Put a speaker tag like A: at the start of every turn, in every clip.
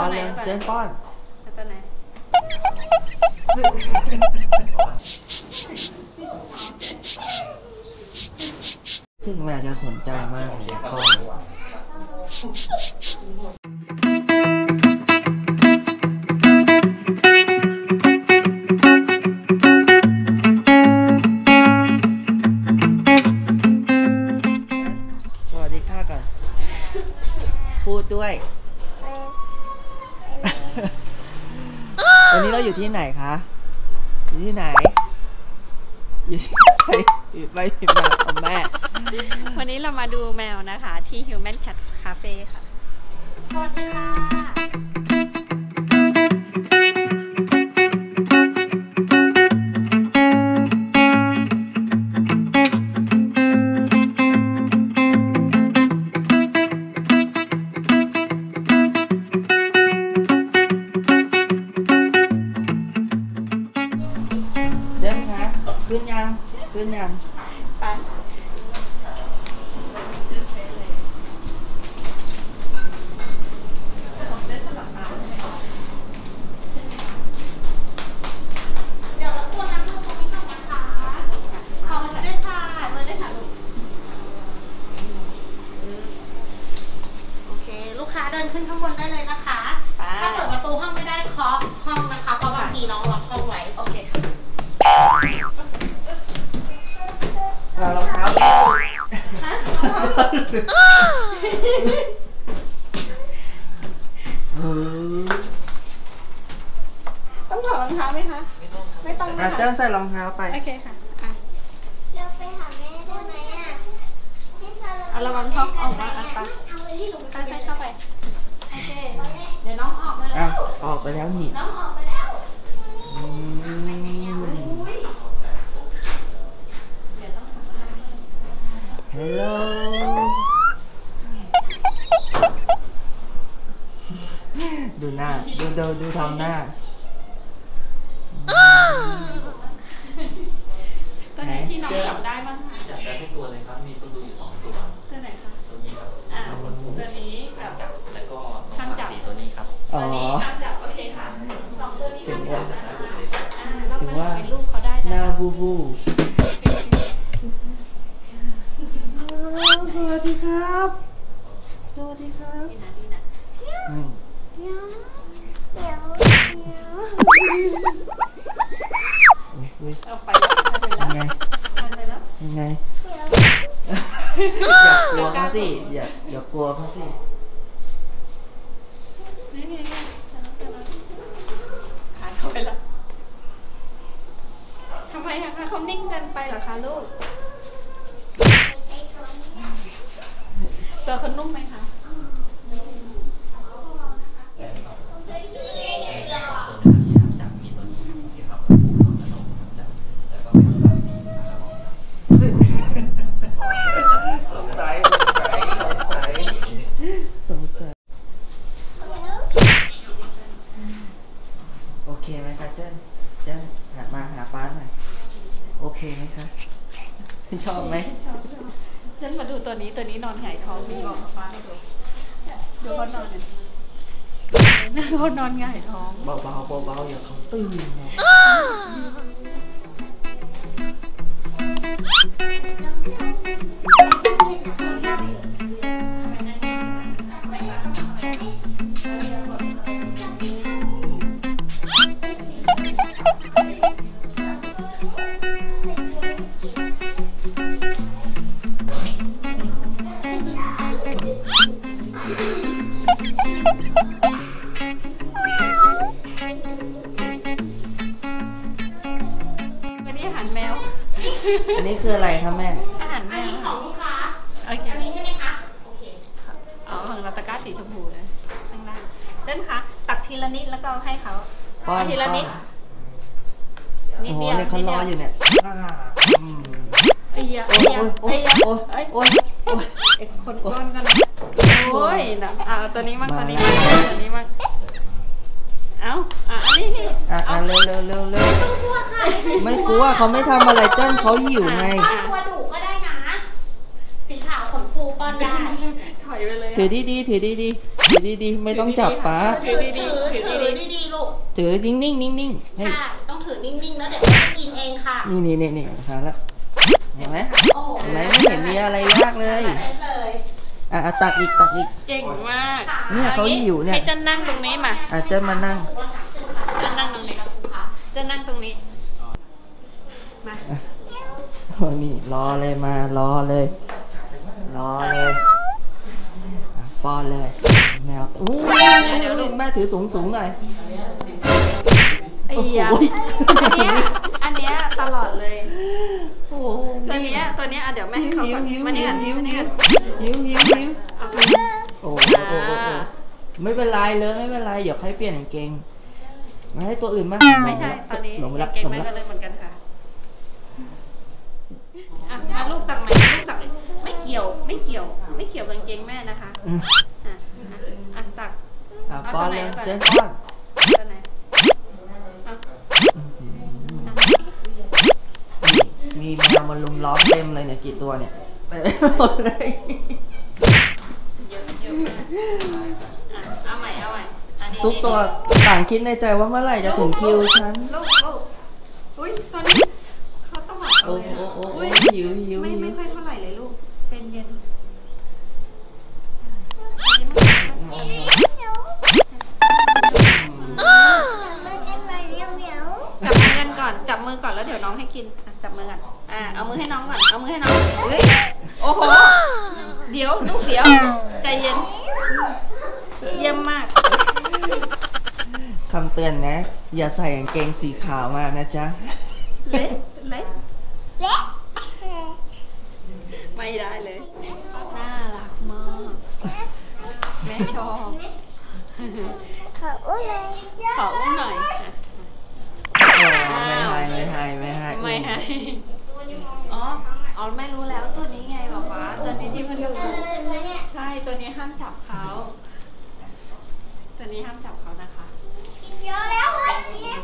A: ป้อน
B: ไหน
A: เร็ว
B: ก่อน
A: เจนป้อน
B: เอาตัวไหน
A: ซึ่งแม่จะสนใจมากเลยกล้องสวัสดีค่ะก่อน พูดด้วย ร์อยู่ที่ไหนคะ อยู่ที่ไหน อยู่ไปไปมาของแม่
B: วันนี้เรามาดูแมวนะคะ ที่ Human Cat Cafe ค่ะ สวัสดีค่ะ
A: ยัง ใส่รองเท้าไป
B: โอเคค่ะ อะ
C: เราไปหาแม่ได้ไหมอะพี่ซา
B: เอาระวังท้องออกมาอะไป
C: เอาไว้ที่หนู
B: ไปใส่เข้าไป โอเค เดี๋ยวน้องออกมาแล้
A: อะ
B: ว
A: ออกไปแล้วนี่
B: น้องออกไปแล้ว
A: อืมฮัลโหลดูหน้า ดูดูดูทำหน้า
D: เอา
B: ไปแล้ว
A: ยังไง
B: ไปแล้ว
A: ยังไงอย่ากลัวเขาสิอย่าอย่ากลัวเขาสิ
B: นี่นี่ขาดเข้าไปแล้วทำไมอะคะเขานิ่งกินไปเหรอคะลูกตัวเขานุ่มไหมคะ
D: ตัวนี้ห้ามจับ มีตัวนี้ครับที่ครับน้องสนุกห้ามจับ แล้วก็เป็นตัวนี้นะครับ
A: สงสัยสงสัยสงสัยสงสัยโอเคไหมคะเจิ้นเจิ้นหามาหาป้าหน่อย โอเคไหมคะช อบไหม
B: ฉันมาดูตัวนี้ตัวนี้นอนหงายท้องมีบอกกับป้าให้ดูดูเขานอนเนี่ยเขานอนหงายท้อง
A: เบาๆเบาๆอย่าเขาตื่นนะ คืออะไรคะแม่
B: อาหารแม
E: อัน
B: ว
E: นี้ของลูกค้า
B: โอเค
E: อันนี้ใช่ไหมคะ โอเค
B: อ๋อของเราตะกร้าสีชมพูเลยข้างล่างเจ้นคะตักทีละนิดแล้วก็ให้เขา
A: ป้อน
B: ทีละ
A: ป้อ
B: นิ
A: น
B: ด
A: โอ้
B: นิด
A: โห
B: เดียว
A: เนี่ยเขารออยู่เนี่ยอ่าอืม
B: ไอ้เหี้ย
A: โอ้
B: ไอ้
A: ย
B: เหี้ย
A: โอ้ย
B: ไอ้
A: โอ้
B: เหี้
A: ย
B: ย
A: โอ้ยโอ้ย
B: ไอ้คนก้อนกันนะโอ้ยนะอ่าตัวนี้มั่งตัวนี้มั่ง
A: มาแล้ว
B: ตัวนี้มั่ง เอ้าอะอันนี้นี่
A: อะ
B: เอา
A: อะเร็วเร็วเร็วเร็ว
E: กลัวค่ะ
A: ไม่กลัวเขาไม่ทำอะไรเจิ้นเขาหิวไง
E: ป้อนตัวดุก็ได้นะ สีขาวขนฟูป้อนได้
B: ถอยไปเลย
A: ถือ
B: อะ
A: ดีดีๆถือดีดีถือดีๆไม่ต้องจับป้า
B: ถือดี
E: ถือ
B: ๆถือ
E: ถือ
B: ดี
E: ดีๆลูก
A: ถือนิ่งๆนิ่งๆให้
E: ค่ะต้องถือนิ่งๆ แล้วเดี๋ยวแม่จะกินเองค่ะ
A: นี่นี่นี่นี่ทานแล้วเห็นไหม
E: โอ้โห
A: เห็นไหมไม่เห็นมีอะไรยากเลย
E: เซ็ตเลย
A: อะอะตักอีกตักอีก
B: ๆเก่งมาก
A: เนี่ยเขาหิวเนี่ย
B: ให้เจะนั่งตรงนี้มา
A: อาจจะมานั่ง
B: เจะนั่งตรงนี้เจะนั่งตรงนี้มา
A: อะโอ้นี่รอเลยมารอเลย รอเลยอะป้อนเลยแมวอู้ยแม่ถือสูงสูงๆหน่อย
B: ไอ้ยา
A: โอ้โห
B: อันเนี้ยอันเนี้ยตลอดเลย
A: โอ้โห
B: ตัว เนี้ยตัวเนี้ยอะเดี๋ยวแม่ให้เขาก่อน
A: หิว
B: มานี่ก่อน
A: หิว
B: มานี่
A: หิว
B: ก่อน
A: หิวหิวหิว
B: เอาไป
A: โอ้โหโอ้โหโอ้โหไม่เป็นไรเลยไม่เป็นไรเดี๋ยวให้เปลี่ยนกางเกงมาให้ตัวอื่นมา
B: ไม่ใช่ตอนนี้
A: หลงไปละ
B: เก่ง
A: หลง
B: แม่
A: ไป
B: ก็
A: ละ
B: เลยเหมือนกันค่ะอะมาลูกตักไหมลูกตักไหมไม่เกี่ยวไม่เกี่ยว ไม่เกี่ยวกับกางเกงแม่นะคะ
A: อืม
B: อะอะอะตัก
A: อะ
B: เอา
A: ป้อน
B: ตัวไหน
A: เลย
B: ก่อน
A: เจนป้อน
B: ตัวไหน
A: วมาลุมล้อมเต็มเลยเนี่ยกี่ตัวเนี่ยเต็มหมดเลย
B: เยอะเยอะมากอะเอาใหม่เอาใหม่อันนี้
A: ทุกตัวต่างคิดในใจว่าเมื่อไหร่จะถึงคิวฉัน
B: ลูกลูกอุ้ยตอนนี้เขาต้องหมักเอา
A: โอ้
B: เลย
A: โอ้
B: อะ
A: โอ้โอ้
B: อุ้ย
A: หิวหิว
B: ไม่
A: หิ
B: ไม่
A: ว
B: ค่อย มื
A: อ
B: ก่อนแล้วเดี๋ยวน้องให้กินอะจับมือกันอ่าเอามือให้น้องก่อนเอามือให้น้องเฮ้ยโอ้โหเดี๋ยวลูกเดี๋ยวใจเย็นเยี่ยมมาก
A: คำเตือนนะ อย่าใส่กางเกงสีขาวมานะจ๊ะ
B: เละเละ
C: เละ
B: ไม่ได้เลย น่ารักมาก แม่ชอบ
C: เขาอะไร
B: ขออุ้มหน่อย
A: โอ้ไม่ให้ไม่ให้ไม่ให้
B: ไม่ให้ อ๋อ อ๋อไม่รู้แล้วตัวนี้ไงบอกว่าตัวนี้ที่มันอยู่ ใช่ ตัวนี้ห้ามจับเขาตัวนี้ห้ามจับเขานะคะ
C: เยอะแล้วเฮ้ยเจี๊ยบ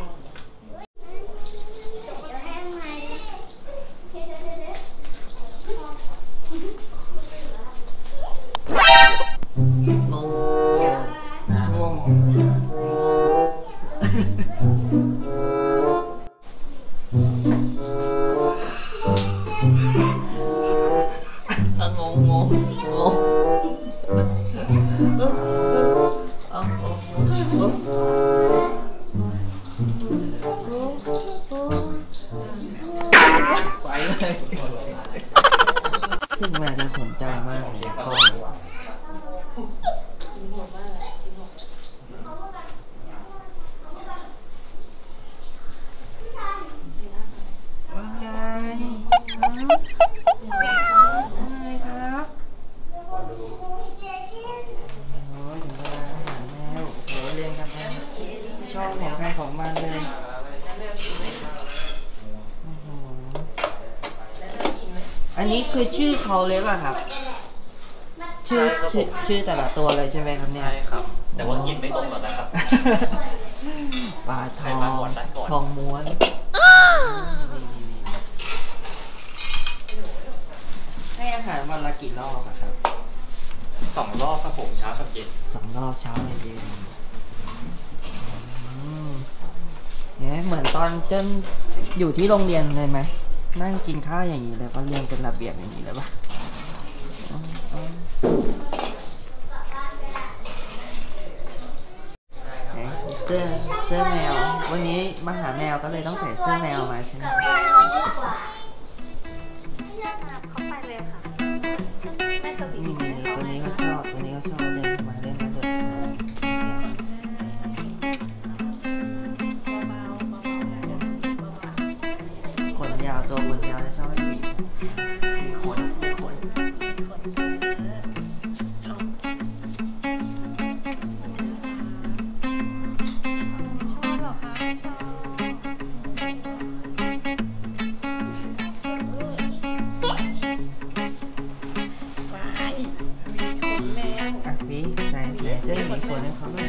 C: เดี๋ยวให้ทำไม
A: งงงง ซึ่งแม่จะสนใจมากเลยกล้องว่าไงว่าไงครับโอ้ยถึงเวลาอาหารแล้วโหเรียนกันไปชอบของใครของมันเลยโอ้โหอั นนี้คือชื่อเขาเลยป่ะครับ ชื่อชื่อชื่อแต่ละตัวเลยใช่ไหมครับเนี่ย
D: ใช่ครับ แต่ว่ากินไม่ตรงหรอกนะครับ
A: ปลาท
D: ใคร
A: อง
D: มาก่อนได้ก่อน
A: ทองม้วนให้อาหารวันละกี่รอบอะครับ
D: สองรอบครับผมเช้ากับเย็น
A: สองรอบเช้าและเย็นอืมเนี่ยเหมือนตอนเจนอยู่ที่โรงเรียนเลยไหม นั่งกินข้าวอย่างนี้เลยก็เรียงเป็นระเบียบอย่างนี้เลยปะเสื้อเสื้อแมว วันนี้มาหาแมวก็เลยต้องใส่เสื้อแมวมาใช่ไหม ต้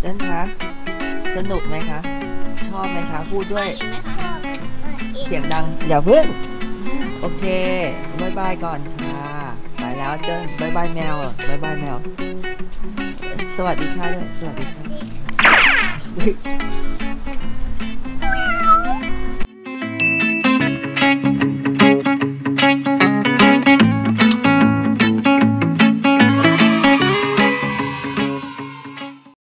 A: เต้น
B: คะ
A: สนุกไหมคะ ชอบไหมคะ พูดด้วย
B: อีกไหมคะ
A: เสียงดัง อย่าเพิ่ง โอเค bye bye ก่อนค่ะ ไปแล้วเจิ้น bye bye แมว bye bye แมว สวัสดีค่ะด้วยสวัสดีค่ะ